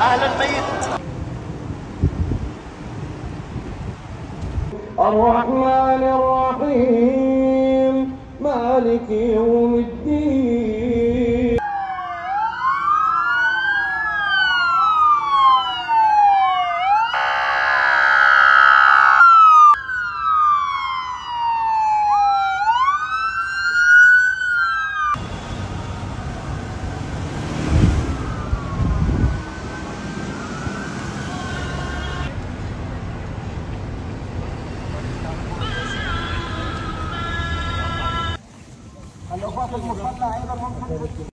أهلا بيت الرحمن الرحيم مالك يوم الدين. الأخوات المصلى أيضا ممكن